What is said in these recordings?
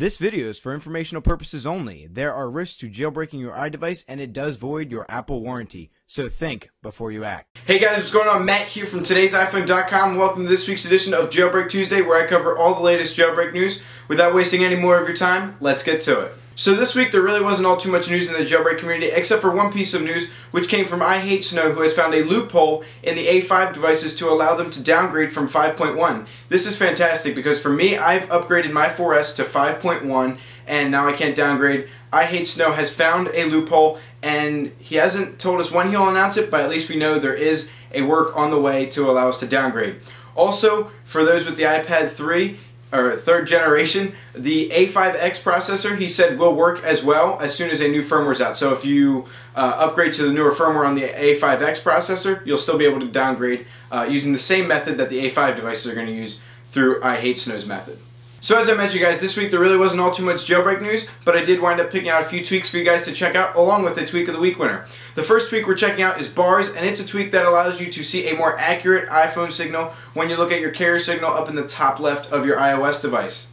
This video is for informational purposes only. There are risks to jailbreaking your iDevice and it does void your Apple warranty. So think before you act. Hey guys, what's going on? Matt here from today's iPhone.com. Welcome to this week's edition of Jailbreak Tuesday where I cover all the latest jailbreak news. Without wasting any more of your time, let's get to it. So this week there really wasn't all too much news in the jailbreak community except for one piece of news which came from I Hate Snow who has found a loophole in the A5 devices to allow them to downgrade from 5.1. This is fantastic because for me I've upgraded my 4S to 5.1 and now I can't downgrade. I Hate Snow has found a loophole and he hasn't told us when he'll announce it but at least we know there is a work on the way to allow us to downgrade. Also, for those with the iPad 3, or third generation. The A5X processor, he said, will work as well as soon as a new firmware is out. So if you uh, upgrade to the newer firmware on the A5X processor, you'll still be able to downgrade uh, using the same method that the A5 devices are going to use through I Hate Snow's method. So as I mentioned guys, this week there really wasn't all too much jailbreak news, but I did wind up picking out a few tweaks for you guys to check out along with the tweak of the week winner. The first tweak we're checking out is bars, and it's a tweak that allows you to see a more accurate iPhone signal when you look at your carrier signal up in the top left of your iOS device.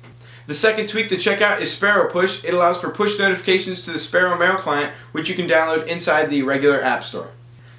The second tweak to check out is Sparrow Push. It allows for push notifications to the Sparrow Mail client, which you can download inside the regular App Store.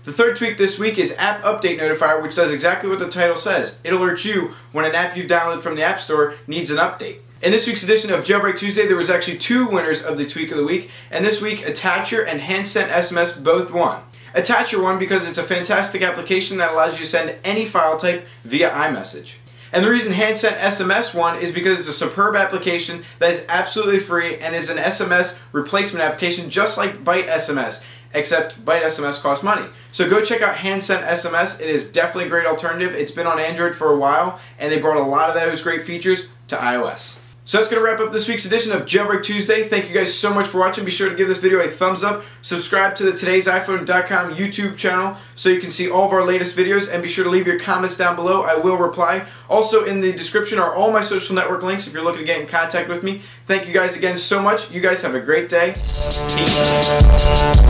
The third tweak this week is App Update Notifier, which does exactly what the title says. It alerts you when an app you've downloaded from the App Store needs an update. In this week's edition of Jailbreak Tuesday, there was actually two winners of the Tweak of the Week, and this week, Attacher and Handcent SMS both won. Attacher won because it's a fantastic application that allows you to send any file type via iMessage. And the reason Handcent SMS won is because it's a superb application that is absolutely free and is an SMS replacement application just like biteSMS except biteSMS costs money. So go check out Handcent SMS. It is definitely a great alternative. It's been on Android for a while, and they brought a lot of those great features to iOS. So that's going to wrap up this week's edition of Jailbreak Tuesday. Thank you guys so much for watching. Be sure to give this video a thumbs up. Subscribe to the today'siphone.com YouTube channel so you can see all of our latest videos. And be sure to leave your comments down below. I will reply. Also in the description are all my social network links if you're looking to get in contact with me. Thank you guys again so much. You guys have a great day. Peace.